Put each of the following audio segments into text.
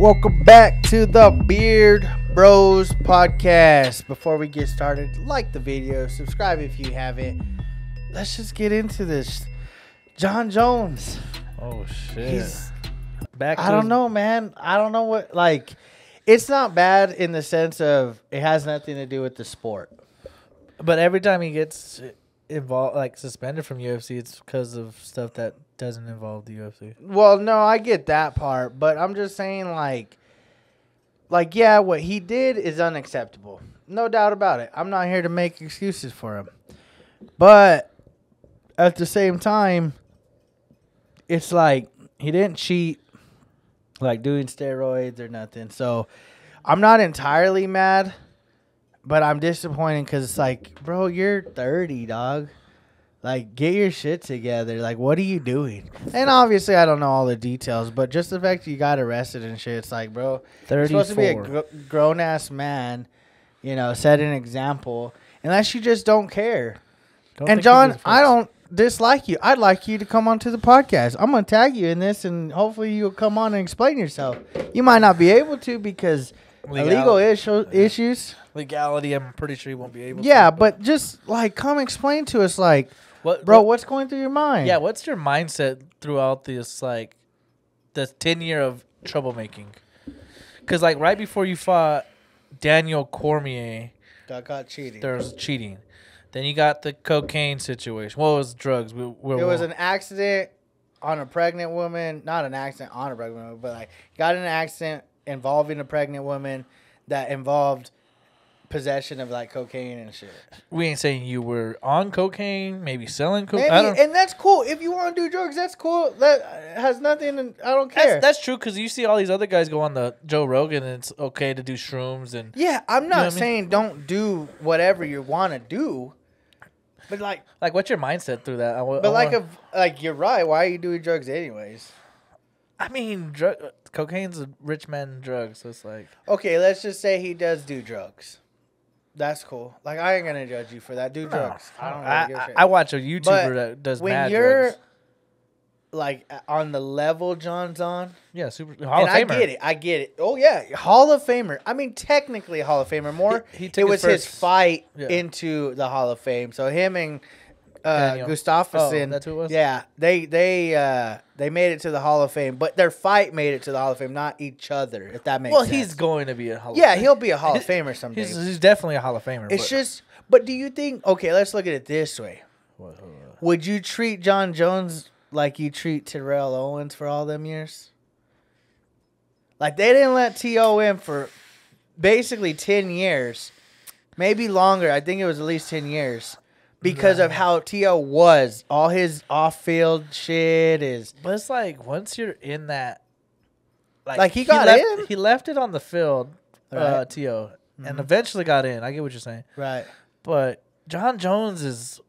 Welcome back to the Beard Bros podcast. Before we get started, like the video, subscribe if you haven't. Let's just get into this. Jon Jones. Oh shit! He's back. I don't know, man. I don't know what like it's not bad in the sense of it has nothing to do with the sport. But every time he gets involved, like suspended from UFC, it's because of stuff that doesn't involve the UFC. Well, no, I get that part, but I'm just saying like like yeah, what he did is unacceptable. No doubt about it. I'm not here to make excuses for him. But at the same time, it's like he didn't cheat like doing steroids or nothing. So I'm not entirely mad, but I'm disappointed cuz it's like, bro, you're 30, dog. Like, get your shit together. Like, what are you doing? And obviously, I don't know all the details, but just the fact you got arrested and shit, it's like, bro, you're supposed to be a gr- grown ass man, you know, set an example, unless you just don't care. Don't and Jon, I don't dislike you. I'd like you to come onto the podcast. I'm gonna tag you in this, and hopefully you'll come on and explain yourself. You might not be able to because Legal- illegal issue, issues. legality. I'm pretty sure he won't be able. To Yeah, to, but just like come explain to us, like, what, bro, what- what's going through your mind? yeah, what's your mindset throughout this like this ten year of troublemaking? Because like right before you fought Daniel Cormier, got caught cheating. there was cheating. Then you got the cocaine situation. What was drugs? We, we, It was an accident on a pregnant woman. Not an accident on a pregnant woman, but like got in an accident involving a pregnant woman that involved possession of like cocaine and shit. we ain't saying you were on cocaine, maybe selling cocaine. And that's cool. If you want to do drugs, that's cool. That has nothing. and I don't care. That's, that's true because you see all these other guys go on the Joe Rogan and it's okay to do shrooms and yeah, I'm not what I mean? saying don't do whatever you want to do, but like, like what's your mindset through that? I, but I like, wanna- if like you're right. Why are you doing drugs anyways? I mean, drug, cocaine's a rich man drug, so it's like Okay, let's just say he does do drugs. That's cool. Like I ain't gonna judge you for that. Do drugs. I don't I, I. I watch a YouTuber But that does when mad you're drugs. like on the level Jon's on, Yeah, super Hall and I get it, I get it. Oh yeah, Hall of Famer. I mean, technically Hall of Famer. More, He- he it was his his fight Yeah. into the Hall of Fame. So him and uh, Daniel. Gustafsson. Oh, that's who it was? Yeah, they they uh, they made it to the Hall of Fame, but their fight made it to the Hall of Fame, not each other. If that makes sense. Well, sense. he's going to be a Hall. yeah, he'll be a Hall of Famer someday. He's, he's definitely a Hall of Famer. It's but- just, but do you think? Okay, let's look at it this way. Would you treat Jon Jones like you treat Terrell Owens for all them years? Like they didn't let T.O. in for basically ten years, maybe longer. I think it was at least ten years because of how T.O. was. All his off-field shit is But it's like once you're in that, Like, he got left, in? He left it on the field, uh, Right. Mm-hmm. And eventually got in. I get what you're saying, right. but Jon Jones is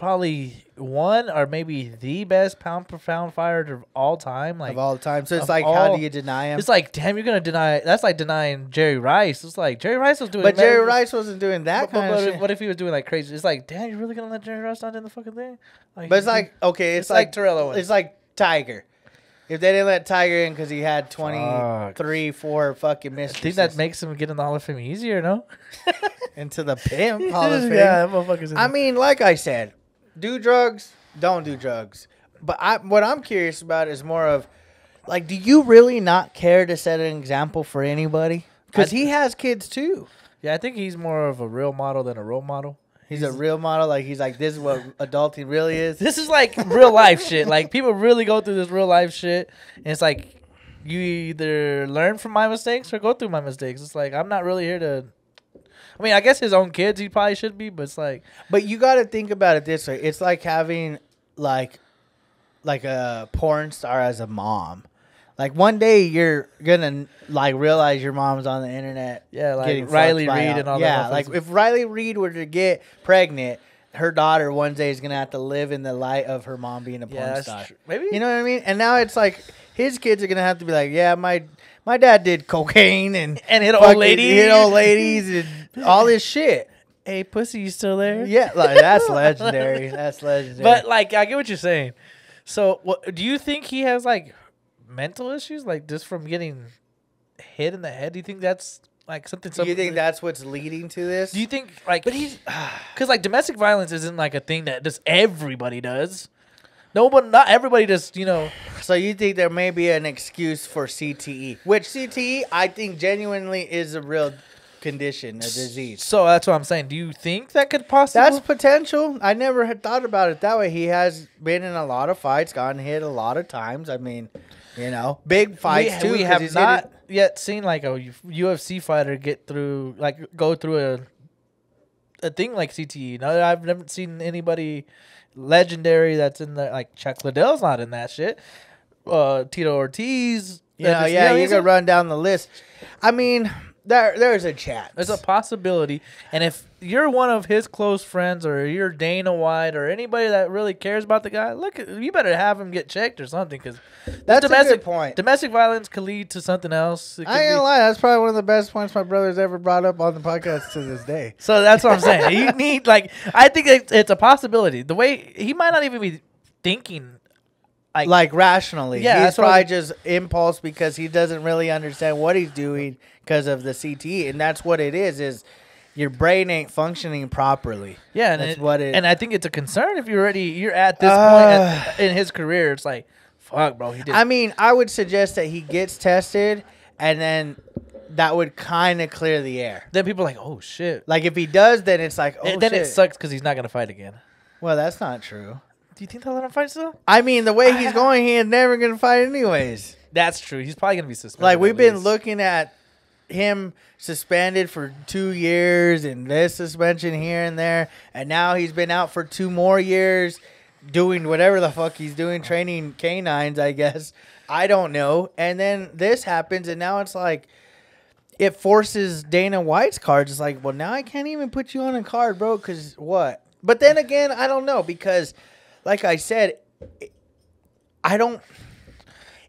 probably one or maybe the best pound per pound fighter of all time. Like of all time. So it's like, how do you deny him? it's like, damn, you're gonna deny. That's like denying Jerry Rice. It's like Jerry Rice was doing, but Jerry Rice wasn't doing that But, kind but of shit. what if he was doing like crazy? It's like, damn, you're really gonna let Jerry Rice not in the fucking thing? Like, But it's like okay, it's, It's like like, Terrell Owens. It's like Tiger. If they didn't let Tiger in because he had 23, four fucking I mistresses think that makes him get in the Hall of Fame easier, no? into the pimp Hall of Fame. yeah, motherfucker's in I mean, like I said, do drugs, don't do drugs. But I, what I'm curious about is more of, like, do you really not care to set an example for anybody? Because he has kids too. Yeah, I think he's more of a real model than a role model. He's a real model. Like he's like, this is what adulting really is. This is like real life shit. Like people really go through this real life shit, and it's like you either learn from my mistakes or go through my mistakes. It's like I'm not really here to. I mean, I guess his own kids he probably should be, but it's like But you got to think about it this way: it's like having like like a porn star as a mom. Like one day you're gonna like realize your mom's on the internet. Yeah, like fucked Riley by a- and all that Yeah, motherfuckers. like if Riley Reid were to get pregnant, her daughter one day is gonna have to live in the light of her mom being a porn yeah, star. true. Maybe You know what I mean? And now it's like his kids are gonna have to be like, yeah, my my dad did cocaine and and hit old fucking lady, hit old ladies and all this shit. Hey, pussy, you still there? Yeah, like that's legendary. That's legendary. But like, I get what you're saying. So, what do you think he has like mental issues, like just from getting hit in the head? Do you think that's like something? Do something you think that's what's leading to this? Do you think like? But he's because like domestic violence isn't like a thing that just everybody does. No, but not everybody just you know. so you think there may be an excuse for CTE, which CTE I think genuinely is a real condition, a disease. So that's what I'm saying. Do you think that could possibly? That's potential. I never had thought about it that way. He has been in a lot of fights, gotten hit a lot of times. I mean, you know, big fights we, too. We have not yet seen like a UFC fighter get through like go through a a thing like CTE. No, I've never seen anybody legendary that's in there. Like Chuck Liddell's not in that shit. Uh, Tito Ortiz. You know, yeah, I you could run down the list. I mean, there there's a chance. There's a possibility, and if you're one of his close friends, or you're Dana White, or anybody that really cares about the guy, look, you better have him get checked or something, because That's a domestic good point. Domestic violence could lead to something else. I ain't be- gonna lie, that's probably one of the best points my brother's ever brought up on the podcast to this day. So that's what I'm saying. you need like I think it's, it's a possibility. The way he might not even be thinking. Like, Like rationally, Yeah, he's that's what I probably just impulse because he doesn't really understand what he's doing because of the CTE, and that's what it is. Is your brain ain't functioning properly. yeah, and that's it- what it- And I think it's a concern if you're already you're at this point Uh, at, in his career. It's like, fuck, bro, he did. I mean, I would suggest that he gets tested, and then that would kind of clear the air. then people are like, oh shit. Like if he does, then it's like, oh and then shit. it sucks because he's not gonna fight again. Well, that's not true. Do you think they'll let him fight still? I mean, the way he's going, he ain't never gonna fight anyways. That's true. He's probably gonna be suspended. Like we've been least. looking at him suspended for two years and this suspension here and there, and now he's been out for two more years doing whatever the fuck he's doing, training canines, I guess. I don't know. And then this happens, and now it's like it forces Dana White's cards. It's like, well, now I can't even put you on a card, bro, because what? But then again, I don't know because, like I said, I don't.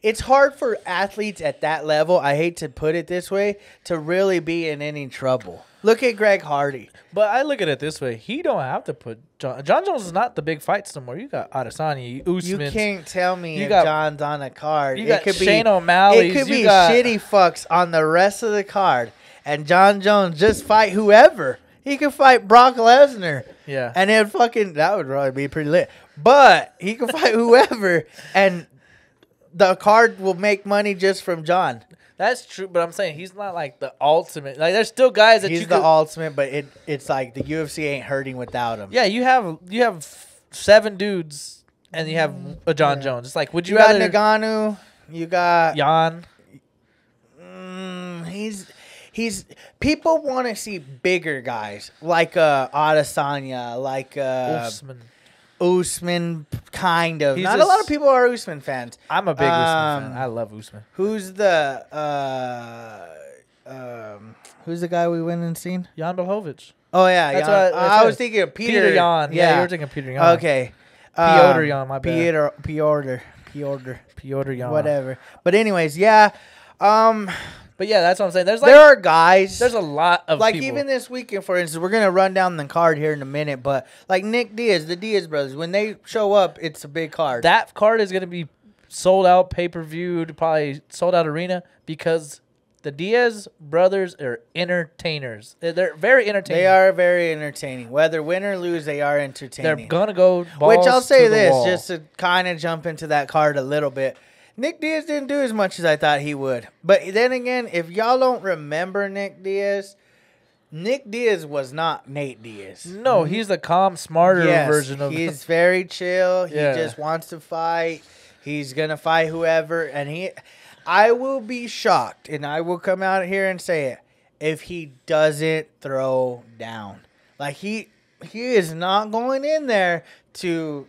It's hard for athletes at that level. I hate to put it this way to really be in any trouble. Look at Greg Hardy. But I look at it this way: he don't have to put Jon. Jon Jones is not the big fights no more. You got Adesanya, You can't tell me You if got- Jon's on a card. you it got could Shane be O'Malley's, It could be got- shitty fucks on the rest of the card, and Jon Jones just fight whoever. He could fight Brock Lesnar. Yeah. And then fucking that would probably be pretty lit. But he can fight whoever, and the card will make money just from Jon. That's true, but I'm saying he's not like the ultimate. Like there's still guys that He's you the could, ultimate, but it it's like the UFC ain't hurting without him. Yeah, you have you have seven dudes, and you have a Jon Yeah. Jones. It's like, would you you, got rather Ngannou. You got Jan? Mm, he's he's people want to see bigger guys like uh Adesanya, like uh Usman? Usman, kind of. He's Not a lot of people are Usman fans. I'm a big Usman Um, fan. I love Usman. Who's the uh um who's the guy we went and seen? Jan Blachowicz. Oh yeah, That's Jan. what I- I, was thinking of Peter. Peter Jan. Yeah, you were thinking Peter Jan. Okay. Piotr Jan, my bad. Peter Piotr Piotr Piotr Jan. whatever. But anyways, yeah. Um But yeah, that's what I'm saying. There's like there are guys there's a lot of like people. even this weekend, for instance, we're gonna run down the card here in a minute. But like Nick Diaz, the Diaz brothers, when they show up, it's a big card. that card is going to be sold out pay per view, probably sold out arena because the Diaz brothers are entertainers. They're, they're very entertaining. they are very entertaining. Whether win or lose, they are entertaining. They're gonna go. Which I'll say this, just to kind of jump into that card a little bit. Nick Diaz didn't do as much as I thought he would. But then again, if y'all don't remember Nick Diaz, Nick Diaz was not Nate Diaz. no, mm-hmm. he's the calm, smarter Yes, version of. he's very chill. He just wants to fight. He's gonna fight whoever, and he. I will be shocked, and I will come out here and say it if he doesn't throw down. Like he, he is not going in there to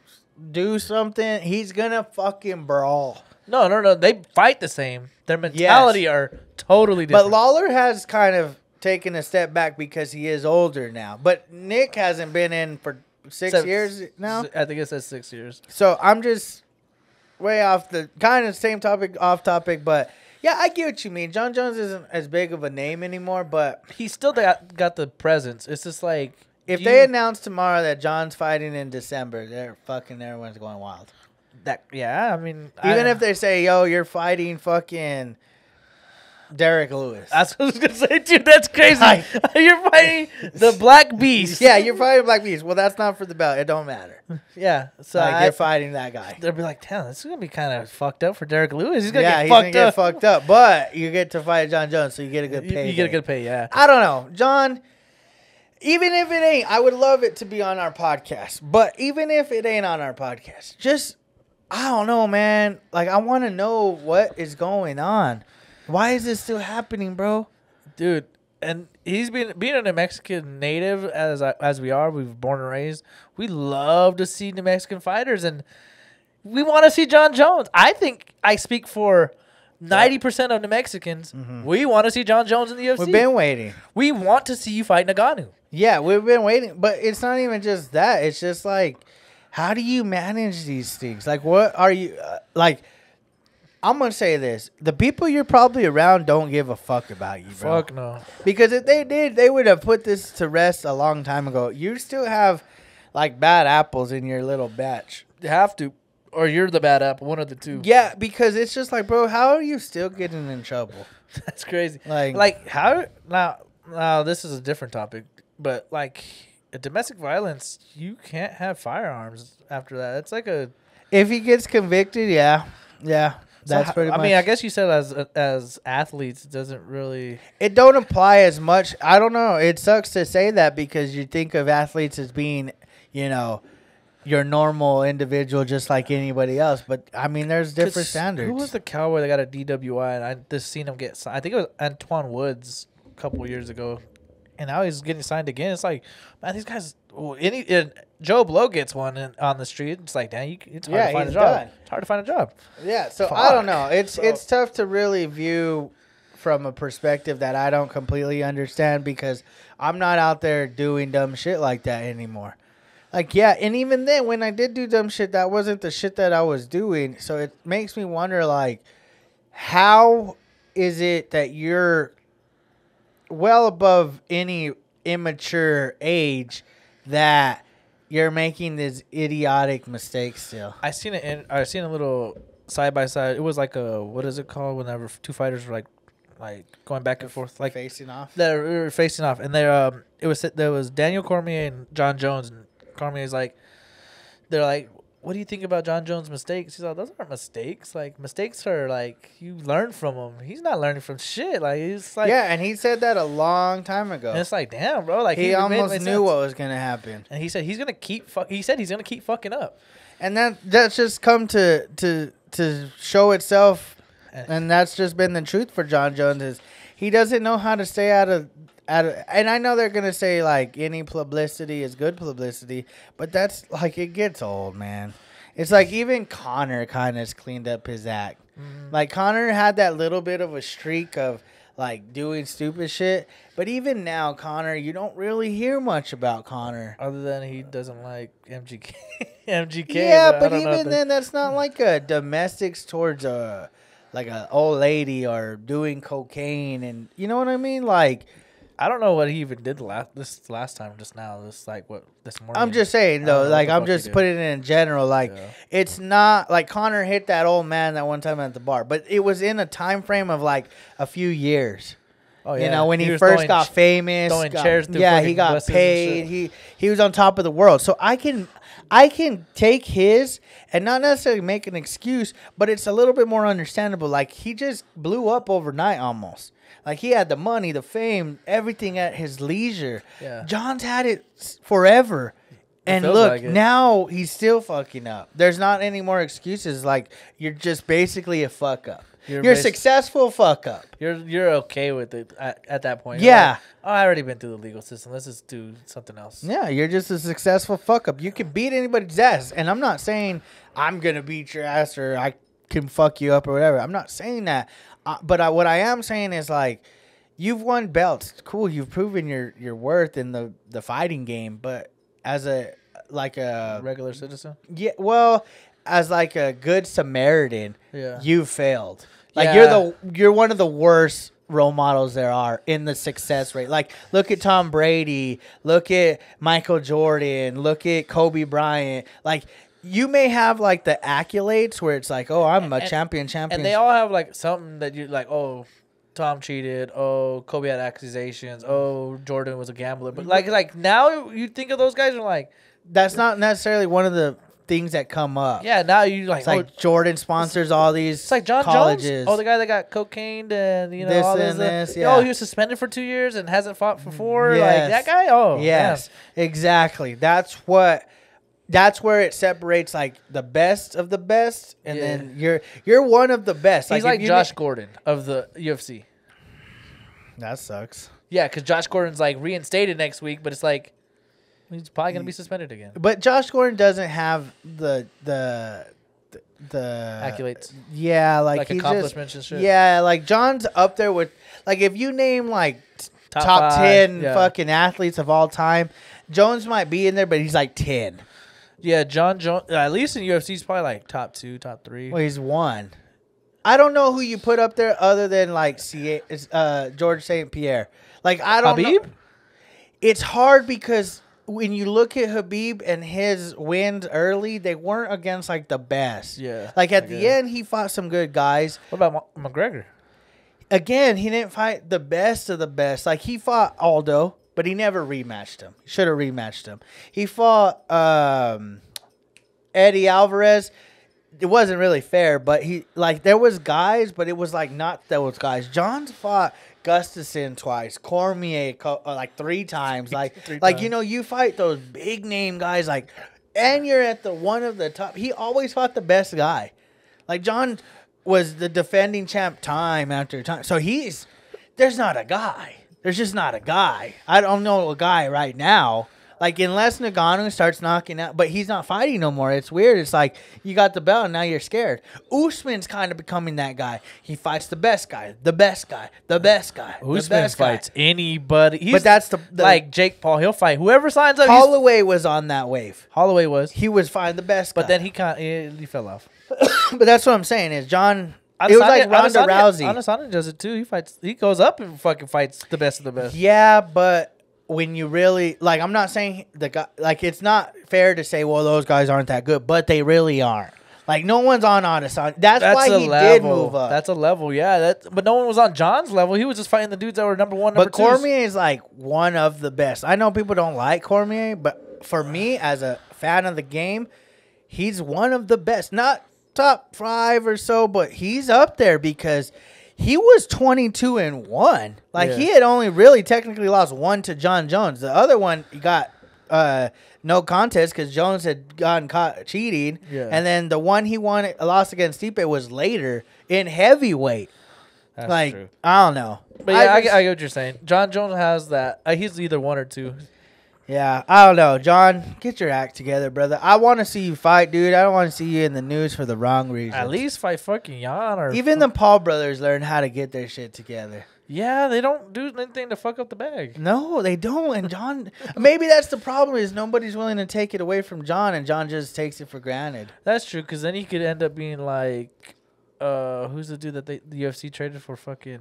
do something. He's gonna fucking brawl. No, no, no. They fight the same. Their mentality are totally different. But different. Lawler has kind of taken a step back because he is older now. But Nick hasn't been in for six Seven- years now. I think it says six years. So I'm just way off the kind of same topic, off topic, but yeah, I get what you mean. Jon Jones isn't as big of a name anymore, but He still got, got the presence. It's just like if do they you- announce tomorrow that Jon's fighting in December, they're fucking everyone's going wild. That, yeah. I mean, Even I- if they say, "Yo, you're fighting fucking Derrick Lewis. That's what I was gonna say, dude. That's crazy. Like- You're fighting the Black Beast. yeah, you're fighting Black Beast. Well, that's not for the belt. It don't matter. yeah. So like I, you're fighting that guy. they'll be like, "Damn, this is gonna be kind of fucked up for Derrick Lewis. He's gonna yeah, get he's fucked gonna get up. fucked up. But you get to fight Jon Jones, so you get a good You, pay. you get a good pay, yeah. I don't know, Jon. Even if it ain't, I would love it to be on our podcast. But even if it ain't on our podcast, just I don't know, man. Like I want to know what is going on. Why is this still happening, bro? dude. And he's been being a New Mexican native as I, as we are. We've born and raised. We love to see New Mexican fighters, and we want to see Jon Jones. I think I speak for ninety percent of New Mexicans. Mm-hmm. We want to see Jon Jones in the UFC. We've been waiting. we want to see you fight Ngannou. Yeah, we've been waiting, but it's not even just that. It's just like, how do you manage these things? Like, what are you uh, like? I'm gonna say this: the people you're probably around don't give a fuck about you, bro. Fuck no. Because if they did, they would have put this to rest a long time ago. You still have like bad apples in your little batch. You have to, or you're the bad apple. One of the two. Yeah, because it's just like, bro, how are you still getting in trouble? That's crazy. Like- like how now? Now this is a different topic, but like domestic violence, you can't have firearms after that. It's like a. If he gets convicted, yeah, yeah, that's ho- pretty I much. mean, I guess you said as as athletes, it doesn't really. it don't apply as much. I don't know. It sucks to say that because you think of athletes as being, you know, your normal individual, just like anybody else. But I mean, there's different standards. Who was the cowboy that got a DWI? And I just seen him get. I think it was Antoine Woods a couple years ago, and now he's getting signed again. It's like, man, these guys. well, Any uh, Joe Blow gets one in, on the street. It's like, damn, you, it's hard Yeah, to find a job. done. It's hard to find a job. Yeah, so I don't know. It's So- it's tough to really view from a perspective that I don't completely understand because I'm not out there doing dumb shit like that anymore. Like yeah, and even then when I did do dumb shit that wasn't the shit that I was doing. So it makes me wonder like how is it that you're well above any immature age that you're making these idiotic mistakes still? I seen it. In, I seen a little side by side. It was like a what is it called? Whenever two fighters were like, like going back and forth, like facing off. they were facing off, and they're um, it was there was Daniel Cormier and Jon Jones, and Cormier's like, they're like, what do you think about Jon Jones' mistakes? He's like, those aren't mistakes. Like mistakes are like you learn from them. He's not learning from shit. Like he's like, yeah, and he said that a long time ago. And it's like, damn, bro. Like he, made- almost knew sense. what was gonna happen, And he said he's gonna keep. Fuck, he said he's gonna keep fucking up. and that that's just come to to to show itself, and that's just been the truth for Jon Jones is he doesn't know how to stay out of. And I know they're gonna say like any publicity is good publicity, but that's like it gets old, man. It's like even Conor kind of cleaned up his act. Mm-hmm. Like Conor had that little bit of a streak of like doing stupid shit, but even now, Conor, you don't really hear much about Conor. Other than he doesn't like MGK. MGK. yeah, but if even then, that's not like a domestics towards a like a old lady or doing cocaine, and you know what I mean. Like I don't know what he even did last this last time. Just now, this like what this morning. I'm just saying though, like I'm just putting it in general. Like Yeah. it's not like Conor hit that old man that one time at the bar, but it was in a time frame of like a few years. Oh yeah. You know, when he, was first throwing got famous, throwing got- chairs through yeah, he got paid. He he was on top of the world. So I can I can take his and not necessarily make an excuse, but it's a little bit more understandable. Like he just blew up overnight almost. Like he had the money, the fame, everything at his leisure. Yeah. Jon's had it forever. And look, like now he's still fucking up. There's not any more excuses. Like you're just basically a fuck up. You're You're, a successful fuck up. You're you're okay with it at, at that point. Yeah. like, oh, I already been through the legal system. Let's just do something else. Yeah, you're just a successful fuck up. You can beat anybody's ass, and I'm not saying I'm gonna beat your ass or I can fuck you up or whatever. I'm not saying that, uh, but I, what I am saying is like, you've won belts. Cool, you've proven your your worth in the the fighting game, but as a like a Regular citizen. yeah, well, as like a good Samaritan, Yeah. you failed. Like Yeah. you're the you're one of the worst role models there are in the success rate. Like look at Tom Brady, look at Michael Jordan, look at Kobe Bryant. Like you may have like the accolades where it's like, oh, I'm a And- champion, champion. And they all have like something that you like. Oh, Tom cheated. Oh, Kobe had accusations. Oh, Jordan was a gambler. But mm-hmm. like, like now you think of those guys and like, That's not necessarily one of the things that come up. yeah, now you like, It's like oh, Jordan sponsors all these it's like Jon colleges. Jones. Oh, the guy that got cocaine and you know This all this. and uh, this, Oh, yeah. he was suspended for two years and hasn't fought for four. Yes. Like that guy. Oh, yes, exactly. That's what. That's where it separates like the best of the best, and Yeah. then you're you're one of the best. He's if like Josh Gordon of the UFC. that sucks. Yeah, because Josh Gordon's like reinstated next week, but it's like he's probably gonna be suspended again. But Josh Gordon doesn't have the the the, Accolades, Yeah, like, like he's just accomplishments and shit. yeah, like Jon's up there with like if you name like Top top, ten yeah. fucking athletes of all time, Jones might be in there, but he's like ten. Yeah, Jon Jones. At least in UFC, he's probably like top two, top three. Well, he's one. I don't know who you put up there other than like C- uh, George St. Pierre. Like I don't Habib? know. It's hard because when you look at Habib and his wins early, they weren't against like the best. Yeah, Like at I the end, he fought some good guys. What about Ma- McGregor? Again, he didn't fight the best of the best. Like he fought Aldo, but he never rematched him. Should have rematched him. He fought um, Eddie Alvarez. It wasn't really fair, but he like there was guys, but it was like not those guys. Jon's fought Gustafsson twice, Cormier co- uh, like three times. Like Three like you know you fight those big name guys like, and you're at the one of the top. He always fought the best guy. Like Jon was the defending champ time after time. So he's there's not a guy. There's just not a guy. I don't know a guy right now. Like unless Ngannou starts knocking out, but he's not fighting no more. It's weird. It's like you got the belt and now you're scared. Usman's kind of becoming that guy. He fights the best guy, the best guy, the best guy, the Usman best guy. fights anybody. He's But that's the, the like Jake Paul. He'll fight whoever signs up. Holloway was on that wave. Holloway was, He was fine, the best. but guy. then he kind he, he fell off. but that's what I'm saying is Jon. It was like Ronda Rousey. Adesanya does it too. He fights. He goes up and fucking fights the best of the best. Yeah, but when you really like, I'm not saying the guy like it's not fair to say, well, those guys aren't that good, but they really aren't. Like no one's on Adesanya. That's, That's why he level. did move up. That's a level. Yeah. That. But no one was on Jon's level. He was just fighting the dudes that were number one. Number but twos. Cormier is like one of the best. I know people don't like Cormier, but for me as a fan of the game, he's one of the best. Not top five or so, but he's up there because he was 22 and 1. Like Yeah. he had only really technically lost one to Jon Jones. The other one he got uh no contest because Jones had gotten caught cheating. Yeah. And then the one he won lost against Stipe was later in heavyweight. That's like true. I don't know. But yeah, I, just- get, I get what you're saying. Jon Jones has that. Uh, he's either one or two. Yeah, I don't know, Jon. Get your act together, brother. I want to see you fight, dude. I don't want to see you in the news for the wrong reasons. At least fight fucking Jan or even the Paul brothers learn how to get their shit together. Yeah, they don't do anything to fuck up the bag. No, they don't. And Jon, maybe that's the problem is nobody's willing to take it away from Jon, and Jon just takes it for granted. That's true, because then he could end up being like, uh, who's the dude that they, the UFC traded for fucking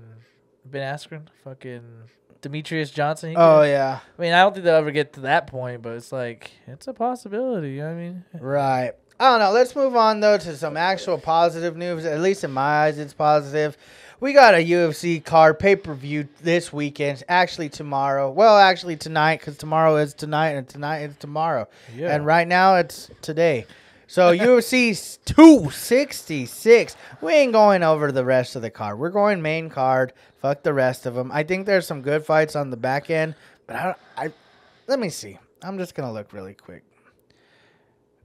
Ben Askren? Fucking Demetrious Johnson. Oh yeah, I mean, I don't think they'll ever get to that point, but it's like, it's a possibility. I mean, right. I don't know. Let's move on though to some actual positive news. At least in my eyes, it's positive. We got a UFC card pay per view this weekend. Actually, tomorrow. Well, actually tonight, because tomorrow is tonight, and tonight is tomorrow. Yeah. And right now it's today. So UFC 266. We ain't going over the rest of the card. We're going main card. Fuck the rest of them. I think there's some good fights on the back end, but I, I let me see. I'm just gonna look really quick.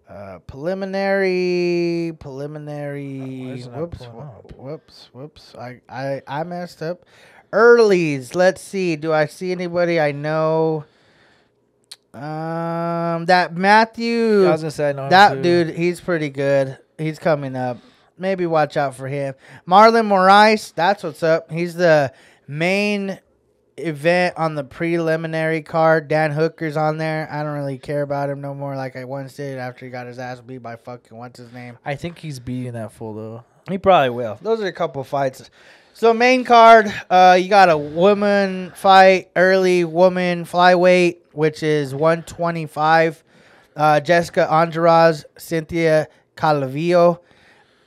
Uh, preliminary, preliminary. not Whoops, pulling whoop- up? whoops, whoops. I, I, I messed up. Earlies. Let's see. Do I see anybody I know? Um, that Matthew. I was gonna say him That too. dude, he's pretty good. He's coming up. Maybe watch out for him. Marlon Moraes, that's what's up. He's the main event on the preliminary card. Dan Hooker's on there. I don't really care about him no more like I once did after he got his ass beat by fucking what's his name. I think he's beating that full though. He probably will. Those are a couple fights. So main card, uh, you got a woman fight, early woman flyweight, which is 125. Uh, Jessica Andrade, Cynthia Calavillo.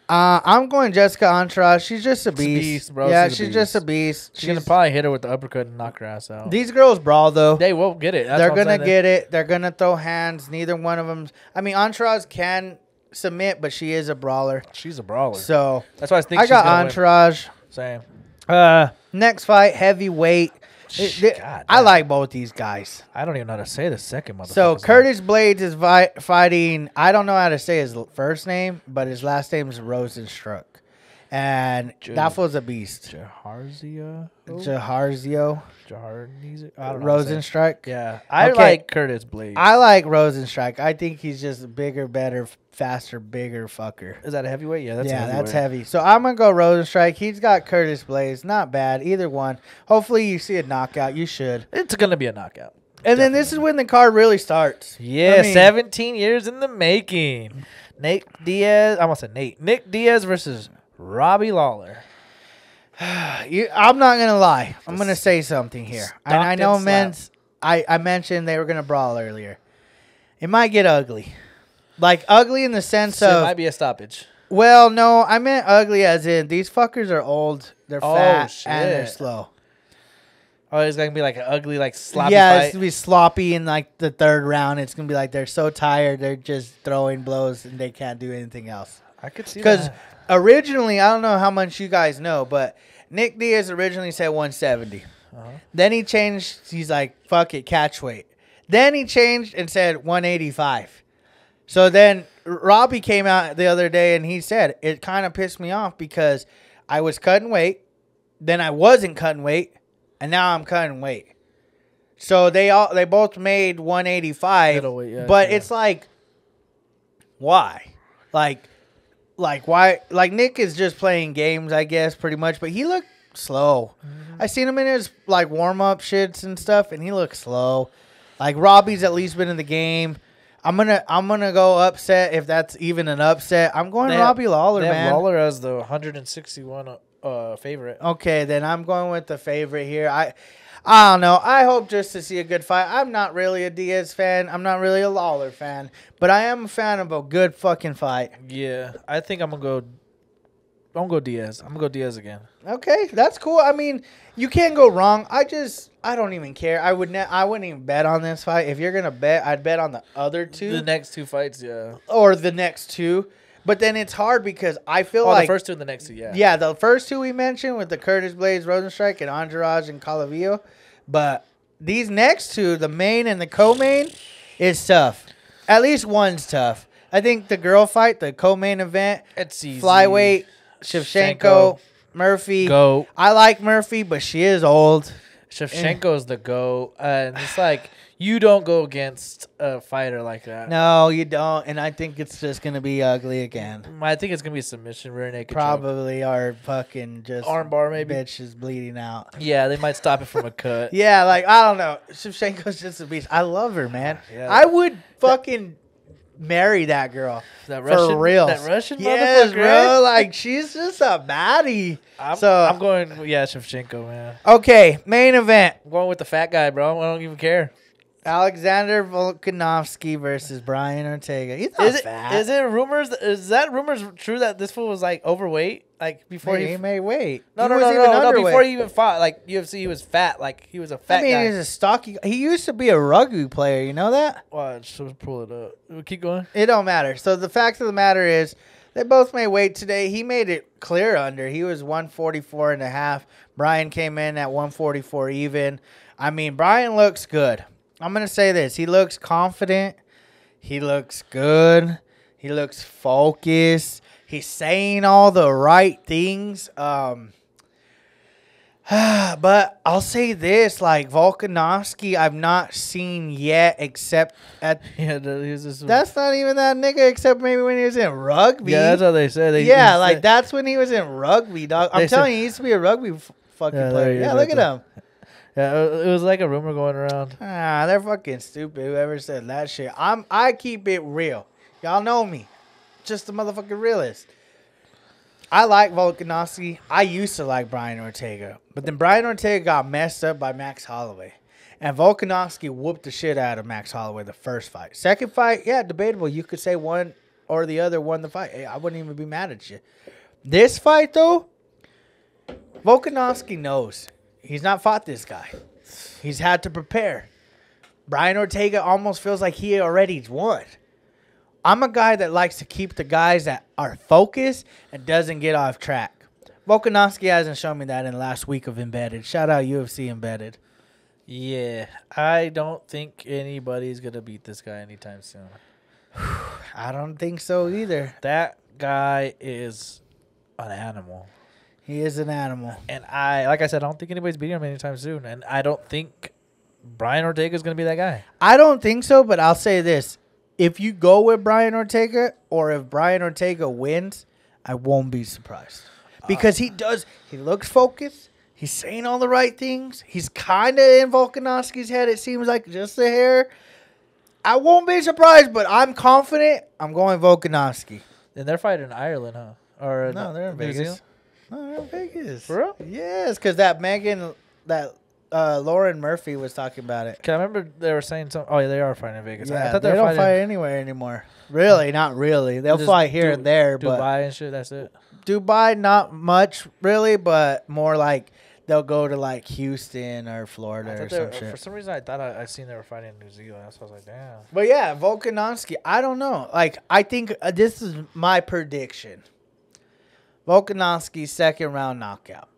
Uh, I'm going Jessica Andrade. She's just a a beast. beast, bro. Yeah, She's she's, just a beast. beast. She's, gonna probably hit her with the uppercut and knock her ass out. these girls brawl though. they won't get it. That's They're gonna get it. They're gonna throw hands. Neither one of them. I mean, Andrade can submit, but she is a brawler. She's a brawler. So That's why I think I she's got gonna win. Same. Uh, next fight, heavyweight. It- Sh- God I damn. like both these guys. I don't even know how to say the second motherfucker. So Curtis Blaydes is vi- fighting. I don't know how to say his first name, but his last name is Rozenstruik, and Dude. that was a beast. Jaharzio Jaharnese. I don't know. how to say it. Rozenstruik. Yeah, I Okay. like Curtis Blaydes. I like Rozenstruik. I think he's just bigger, better, faster, bigger fucker. Is that a heavyweight? Yeah, that's yeah, a that's heavy. So I'm gonna go Rozenstruik. He's got Curtis Blaydes. Not bad, either one. Hopefully you see a knockout. You should. It's gonna be a knockout. And then this is when the card really starts. Yeah, I mean- 17 years in the making. Nate Diaz. I almost said Nate. Nick Diaz versus Robbie Lawler. You, I'm not gonna lie. I'm gonna say something here, and I know men's. I I mentioned they were gonna brawl earlier. It might get ugly, like ugly in the sense So it of. might be a stoppage. well, no, I meant ugly as in these fuckers are old. They're Oh, fat and they're slow. Oh, it's gonna be like an ugly, like sloppy yeah, it's gonna be sloppy in like the third round. It's gonna be like they're so tired, they're just throwing blows and they can't do anything else. I could see Because originally, I don't know how much you guys know, but Nick Diaz originally said 170. Uh-huh. Then he changed. He's like, "Fuck it, catch weight." Then he changed and said 185. So then Robbie came out the other day and he said it kind of pissed me off because I was cutting weight, then I wasn't cutting weight, and now I'm cutting weight. So they all they both made 185, Middleweight, yeah, but yeah. it's like, why? Like, like why? Like Nick is just playing games, I guess, pretty much. But he looked slow. Mm-hmm. I seen him in his like warm up shits and stuff, and he looked slow. Like Robbie's at least been in the game. I'm gonna I'm gonna go upset if that's even an upset. I'm going They have- Robbie Lawler, they have man. Lawler as the 161 uh, favorite. Okay, then I'm going with the favorite here. I I don't know. I hope just to see a good fight. I'm not really a Diaz fan. I'm not really a Lawler fan, but I am a fan of a good fucking fight. Yeah, I think I'm gonna go. I'm gonna go Diaz. I'm gonna go Diaz again. Okay, that's cool. I mean, you can't go wrong. I just I don't even care. I would ne- I wouldn't even bet on this fight. If you're gonna bet, I'd bet on the other two The next two fights, yeah. or the next two. But then it's hard because I feel Oh, like the first two and the next two, yeah. Yeah, the first two we mentioned with the Curtis Blaydes, Rozenstruik, and Andrade and Calavillo. But these next two, the main and the co-main, is tough. At least one's tough. I think the girl fight, the co-main event, It's easy. flyweight, Shevchenko. Murphy. Go. I like Murphy, but she is old. Shevchenko's the go, and it's like you don't go against a fighter like that. No, you don't. And I think it's just gonna be ugly again. Mm, I think it's gonna be submission, rear naked choke. Probably our fucking just Armbar, maybe? bitch is bleeding out. Yeah, they might stop it from a cut. Yeah, like I don't know. Shevchenko's just a beast. I love her, man. Yeah. I would fucking marry that girl That for Russian, real. That Russian yes, motherfucker. bro. Like she's just a baddie. I'm, So- I'm going. Yeah, Shevchenko, man. Okay, main event: I'm going with the fat guy, bro. I don't even care. Alexander Volkanovski versus Brian Ortega. He's not Is it? fat. Is it rumors? Is that rumors true that this fool was like overweight? Like before he, he. may wait. no, he no, was no, even no, no. Before he even fought, like UFC, he was fat. Like he was a fat I mean, guy. he's a stocky. He used to be a rugby player. You know that? Watch, let's pull it up. We'll Keep going. It don't matter. So the fact of the matter is, they both made weight today. He made it clear under. He was 144 and a half. Brian came in at 144 even. I mean, Brian looks good. I'm going to say this. He looks confident. He looks good. He looks focused. He's saying all the right things. Um but I'll say this, like Volkanovski, I've not seen yet, except at Yeah, the- he just. that's not even that nigga, except maybe when he was in rugby. yeah, that's how they said. They, yeah, like said- that's when he was in rugby, dog. I'm They said- telling you, he used to be a rugby f- fucking Yeah, player. Yeah, look at him. Yeah, it was like a rumor going around. Ah, they're fucking stupid. Whoever said that shit. I'm I keep it real. Y'all know me. Just a motherfucking realist. I like Volkanovski. I used to like Brian Ortega. But then Brian Ortega got messed up by Max Holloway. And Volkanovski whooped the shit out of Max Holloway the first fight. Second fight, yeah, debatable. You could say one or the other won the fight. I wouldn't even be mad at you. This fight though, Volkanovski knows he's not fought this guy. He's had to prepare. Brian Ortega almost feels like he already won. I'm a guy that likes to keep the guys that are focused and doesn't get off track. Volkanovski hasn't shown me that in the last week of Embedded. Shout out UFC Embedded. Yeah, I don't think anybody's gonna beat this guy anytime soon. I don't think so either. That guy is an animal, He is an animal. and I, like I said, I don't think anybody's beating him anytime soon, and I don't think Brian Ortega is gonna be that guy. I don't think so, but I'll say this. If you go with Brian Ortega or if Brian Ortega wins, I won't be surprised. Because he uh. does, he looks focused. He's saying all the right things. He's kind of in Volkanovski's head, it seems like, just a hair. I won't be surprised, but I'm confident I'm going Volkanovski. And they're fighting in Ireland, huh? Or No, they're in New Vegas. Zealand? They're Vegas. For real? Yes, because that Megan, that uh, Lauren Murphy was talking about it. Can I remember they were saying some. Oh yeah, they are fighting in Vegas. I- Yeah, I thought they, they, don't fighting fight anywhere anymore. Really, not really. They'll Just fight here Du- and there, but Dubai and shit. That's it. Dubai not much really, but more like they'll go to like Houston or I Florida or thought they some were, shit. for some reason, I thought I, I seen they were fighting in New Zealand. That's why I was like, damn. But yeah, Volkanovski. I don't know. Like I think uh, this is my prediction. Volkanovski second round knockout.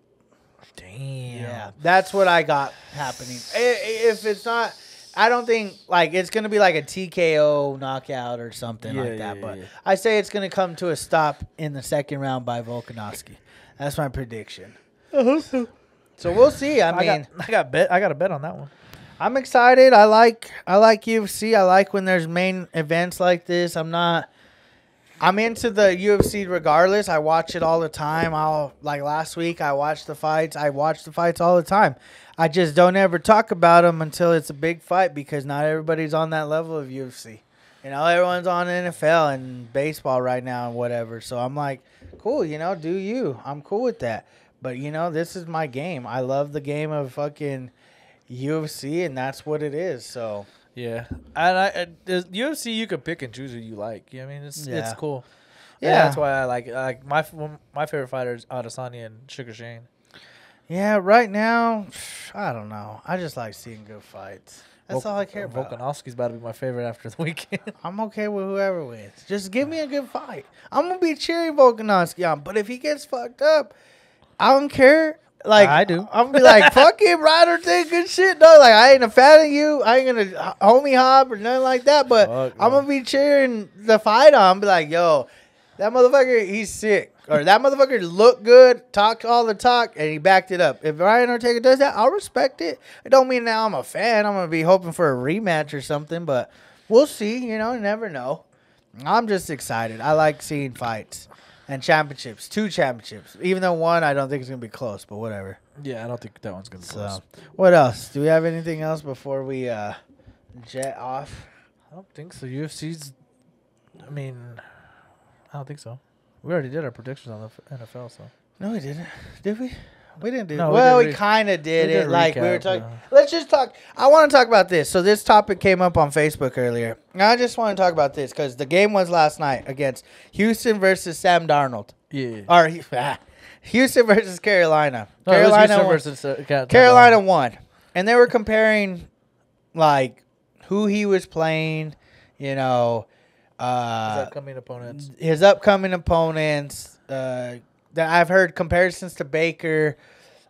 Damn. Yeah, that's what I got happening. If it's not, I don't think like it's gonna be like a TKO knockout or something Yeah, like that. yeah, but yeah. I say it's gonna come to a stop in the second round by Volkanovski. That's my prediction. So we'll see. I I, mean, got, I got bet. I got a bet on that one. I'm excited. I like I like UFC. I like when there's main events like this. I'm not I'm into the UFC regardless. I watch it all the time. I'll like last week I watched the fights. I watch the fights all the time. I just don't ever talk about them until it's a big fight because not everybody's on that level of UFC. You know, everyone's on NFL and baseball right now and whatever. So I'm like, cool, you know, do you. I'm cool with that. But you know, this is my game. I love the game of fucking UFC, and that's what it is. So Yeah, and I and UFC you can pick and choose who you like. You know I mean, it's it's cool. Yeah. Yeah, that's why I like I like my my favorite fighters Adesanya and Sugar Shane. yeah, right now, I don't know. I just like seeing good fights. That's all I care about. Volkanovski's about to be my favorite after the weekend. I'm okay with whoever wins. Just give me a good fight. I'm gonna be cheering Volkanovski on, but if he gets fucked up, I don't care. Like I do. I'm gonna be like, fuck Ryder, take good shit. No, like I ain't a fan of you. I ain't gonna homie hop or nothing like that. But Fuck, I'm gonna be cheering the fight on. Be like, yo, that motherfucker, he's sick. Or that motherfucker looked good, talked all the talk, and he backed it up. If Ryan Ortega does that, I'll respect it. It don't mean now I'm a fan. I'm gonna be hoping for a rematch or something, but we'll see. You know, you never know. I'm just excited. I like seeing fights and championships. Two championships. Even though one I don't think it's gonna be close, but whatever. yeah, I don't think that one's gonna be So close. what else? Do we have anything else before we uh jet off? I don't think so. UFC's. I mean, I don't think so. We already did our predictions on the NFL, so No, we didn't. Did we? We didn't do. No, well, did we re- kind of did we it. did like we were talking. Let's just talk. I want to talk about this. So this topic came up on Facebook earlier. And I just want to talk about this because the game was last night against Houston versus Sam Darnold, yeah. or Houston versus Carolina. No, Carolina won. versus uh, Carolina won, and they were comparing like who he was playing. You know, His uh, upcoming opponents. his upcoming opponents. Uh, that I've heard comparisons to Baker,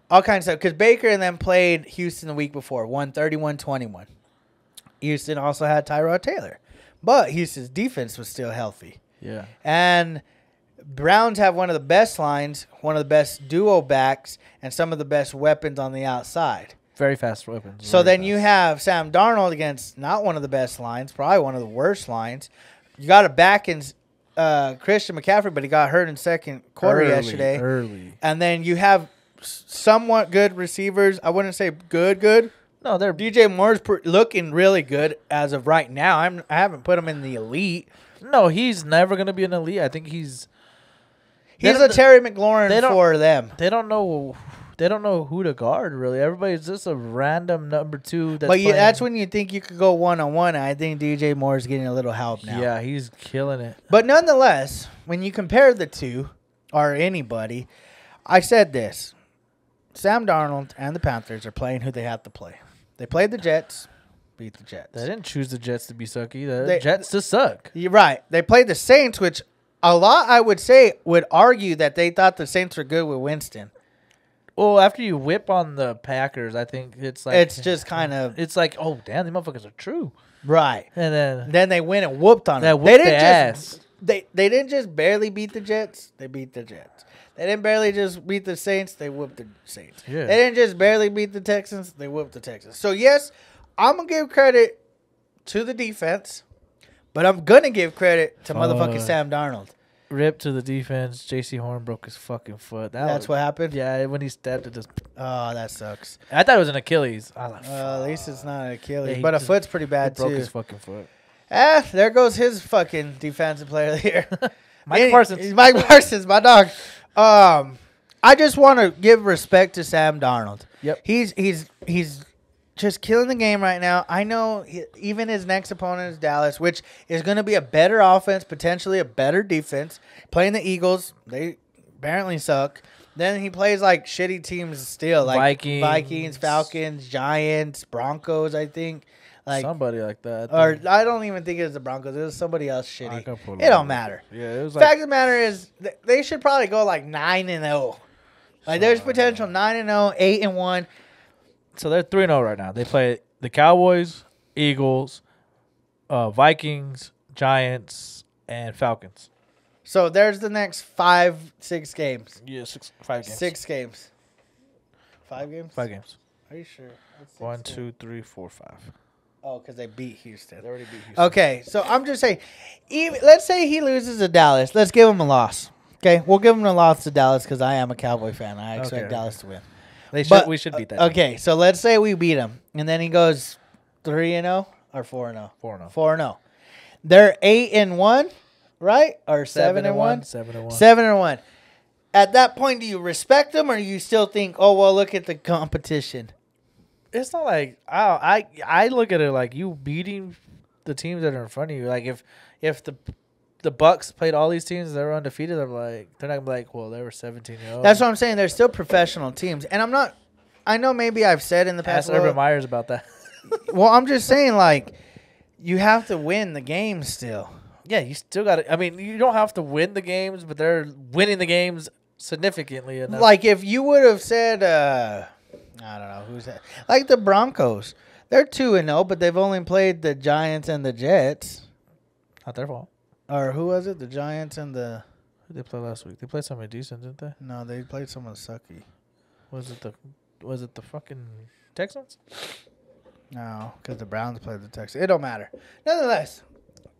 all kinds of stuff. Because Baker and them played Houston the week before, won 31-21. Houston also had Tyrod Taylor, but Houston's defense was still healthy. Yeah. And Browns have one of the best lines, one of the best duo backs, and some of the best weapons on the outside. Very fast weapons. So then you have Sam Darnold against not one of the best lines, probably one of the worst lines. You got a back in uh, Christian McCaffrey, but he got hurt in second quarter Early, yesterday. Early. And then you have somewhat good receivers. I wouldn't say good, good. No, they're DJ Moore's pr- looking really good as of right now. I'm I haven't put him in the elite. no. He's never gonna be an elite. I think he's. He's a Terry McLaurin for them. They don't know. They don't know who to guard really. Everybody's just a random number two. That's but yeah, that's when you think you could go one on one. I think DJ Moore is getting a little help now. Yeah, he's killing it. But nonetheless, when you compare the two, or anybody, I said this: Sam Darnold and the Panthers are playing who they have to play. They played the Jets, beat the Jets. They didn't choose the Jets to be sucky. The They- Jets to suck. You're right. They played the Saints, which a lot I would say would argue that they thought the Saints were good with Winston. Well, after you whip on the Packers, I think it's like it's just kind of it's like oh damn, these motherfuckers are true. right. And then Then they went and whooped on them. they didn't just ass. they they didn't just barely beat the Jets. They beat the Jets. They didn't barely just beat the Saints. They whooped the Saints. Yeah. They didn't just barely beat the Texans. They whooped the Texans. So yes, I'm gonna give credit to the defense, but I'm gonna give credit to motherfucking Fuck. Sam Darnold. Rip to the defense. Jaycee Horn broke his fucking foot. That That's was, what happened. Yeah, when he stepped, it, just Oh, that sucks. I thought it was an Achilles. I like, Well, at least it's not an Achilles, Yeah, but a foot's pretty bad broke too. Broke his fucking foot. Ah, there goes his fucking defensive player of the year. Mike Parsons. Mike Parsons, my dog. Um, I just want to give respect to Sam Darnold. Yep. He's he's he's just killing the game right now. I know he, even his next opponent is Dallas, which is going to be a better offense, potentially a better defense. Playing the Eagles, they apparently suck. Then he plays like shitty teams still, like Vikings. Vikings, Falcons, Giants, Broncos. I think. Like Somebody like that. or I don't even think it was the Broncos. It was somebody else shitty. It it don't matter. yeah, it was like Fact of the matter is, th- they should probably go like nine and zero. Like there's potential nine and 0, 8 and one. So they're three zero right now. They play the Cowboys, Eagles, uh, Vikings, Giants, and Falcons. So there's the next five, six games. Yeah, six, five games. Six games. Five games. five games. Are you sure? That's six One, games. two, three, four, five. Oh, because they beat Houston. They already beat Houston. Okay, so I'm just saying, even let's say he loses to Dallas. Let's give him a loss. Okay, we'll give him a loss to Dallas because I am a Cowboy fan. I expect Okay. Dallas to win. They should. But- we should beat that. Uh, okay, so let's say we beat him, and then he goes three and zero or four and zero. Four zero. Four and oh. zero. They're eight and one, right? Or seven, and one? Seven and one. Seven and one. At that point, do you respect them, or you still think, oh well, look at the competition? It's not like I I I look at it like you beating the teams that are in front of you. Like if if the the Bucks played all these teams they were undefeated, I'm like they're not gonna be like, well, they were 17 year old. That's what I'm saying. They're still professional teams, and I'm not. I know maybe I've said in the past. Ask Urban Myers about that. well, I'm just saying, like, you have to win the game still. yeah, you still got to. I mean, you don't have to win the games, but they're winning the games significantly enough. Like if you would have said, uh, I don't know who's that, like the Broncos. They're two and zero, but they've only played the Giants and the Jets. not their fault. Or who was it? The Giants and the Who did they play last week? They played somebody decent, didn't they? no, they played someone sucky. Was it the was it the fucking Texans? No, because the Browns played the Texans. It don't matter. Nonetheless,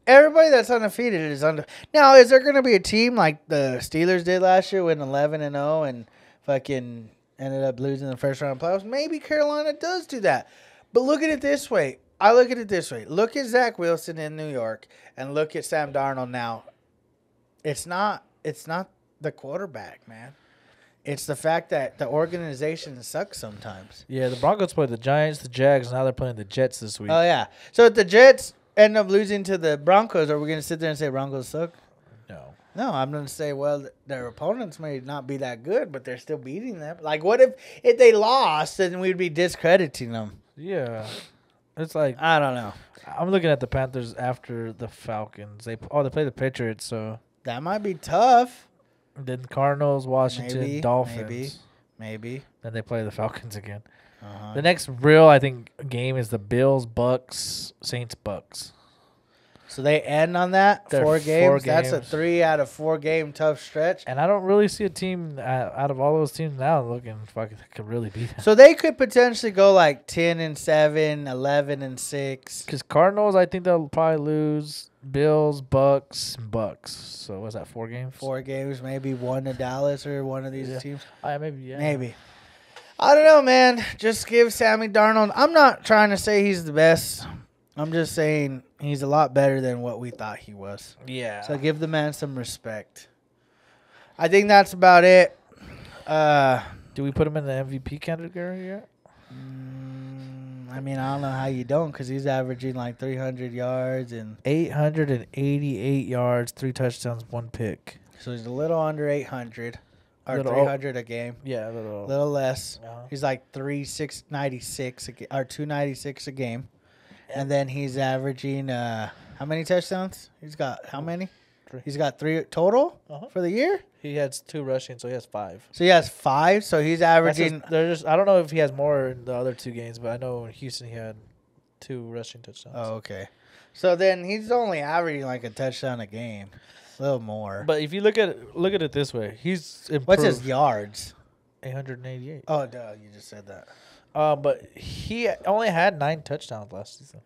everybody that's undefeated is under. Now, is there going to be a team like the Steelers did last year, went eleven and zero, and fucking ended up losing the first round of playoffs? Maybe Carolina does do that. But look at it this way. I look at it this way. Look at Zach Wilson in New York, and look at Sam Darnold now. It's not. It's not the quarterback, man. It's the fact that the organization sucks sometimes. Yeah, the Broncos played the Giants, the Jags. Now they're playing the Jets this week. Oh yeah. So if the Jets end up losing to the Broncos, are we going to sit there and say Broncos suck? no. No, I'm going to say, well, their opponents may not be that good, but they're still beating them. Like, what if if they lost, then we'd be discrediting them? Yeah, it's like I don't know. I'm looking at the Panthers after the Falcons. They oh they play the Patriots, so That might be tough. then Cardinals, Washington, Maybe, Dolphins. maybe. Maybe. Then they play the Falcons again. Uh-huh. The next real I think game is the Bills, Bucks, Saints, Bucks. So they end on that They're four four games. That's a three out of four game tough stretch. And I don't really see a team uh, out of all those teams now looking fucking could really beat them. So they could potentially go like 10 and 7, 11 and 6. Because Cardinals, I think they'll probably lose. Bills, Bucks, Bucks. So was that? Four games. Four games, maybe one to Dallas or one of these Yeah. teams. Uh, maybe yeah. Maybe. I don't know, man. Just give Sammy Darnold. I'm not trying to say he's the best. I'm just saying he's a lot better than what we thought he was. Yeah. So give the man some respect. I think that's about it. Uh, Do we put him in the MVP category yet? Mm, I mean, I don't know how you don't because he's averaging like 300 yards and 888 yards, three touchdowns, one pick. so he's a little under 800 or Little- 300 a game, Yeah, a little. little less. uh, He's like three six ninety six or two ninety six a game, and then he's averaging uh how many touchdowns? He's got how many? Three. He's got three total Uh-huh. for the year. he has two rushing, so he has five. So he has five. So he's That's averaging. just, they're just. I don't know if he has more in the other two games, but I know in Houston he had two rushing touchdowns. oh, okay. So then he's only averaging like a touchdown a game, a little more. But if you look at look at it this way, he's improved. What's his yards? 888. Oh, duh, you just said that. Uh, but he only had nine touchdowns last season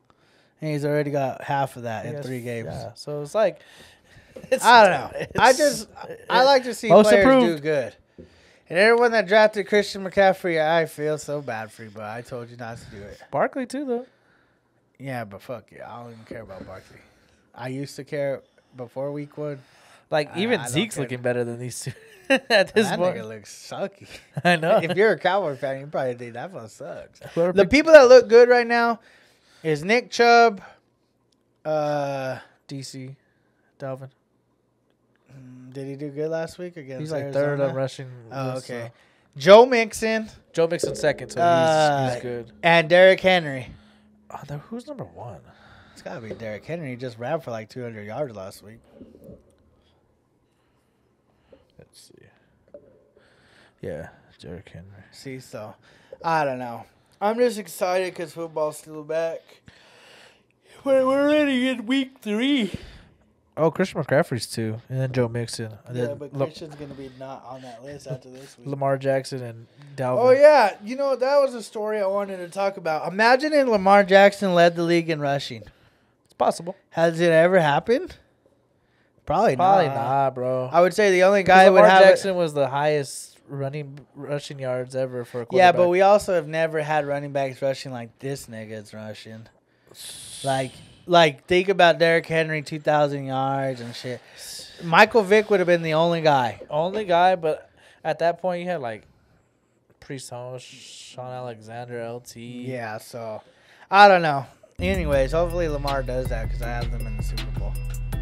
And he's already got half of that He in has- three games. Yeah, so it's like. It's, I don't know. I just I like to see players do good. And everyone that drafted Christian McCaffrey, I feel so bad for you, but I told you not to do it. Barkley too though. Yeah, but fuck you. I don't even care about Barkley. I used to care before week one. Like I- even I Zeke's looking better than these two at this that point. nigga looks sucky. I know. if you're a Cowboy fan, you probably think that one sucks. Whoever The picked people that look good right now is Nick Chubb. Uh, DC, Dalvin. mm, did he do good last week against? He's like third Arizona? on rushing. Oh, list, okay. so- Joe Mixon Joe Mixon second, so Uh, he's, he's good. and Derrick Henry. Oh, who's number one? It's gotta be Derrick Henry. He just ran for like 200 yards last week. Let's see. Yeah, Derrick Henry. See, so I don't know. I'm just excited because football's still back. We're, we're already in week three. Oh, Christian McCaffrey's two, and then Joe Mixon, and Yeah, but La- Christian's gonna be not on that list after this week. Lamar Jackson and Dalvin. Oh yeah, you know that was a story I wanted to talk about. Imagine if Lamar Jackson led the league in rushing. it's possible. Has it ever happened? Probably, Probably not. not, bro. I would say the only guy would have. it- Jackson was the highest running rushing yards ever for a quarterback. yeah, but we also have never had running backs rushing like this nigga's rushing. Like, like think about Derrick Henry, two thousand yards and shit. Michael Vick would have been the only guy. only guy, but at that point you had like Priest Holmes, Shaun Alexander, LT. Yeah, so I don't know. Anyways, hopefully Lamar does that because I have them in the Super Bowl.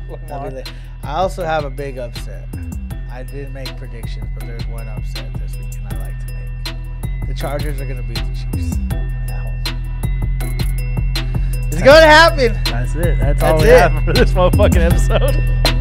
That'd Lamar. be I also have a big upset. I didn't make predictions, but there's one upset this week, and I like to make. The Chargers are gonna beat the Chiefs at home. It's gonna happen. That's it. That's, That's all we it. have for this motherfucking episode.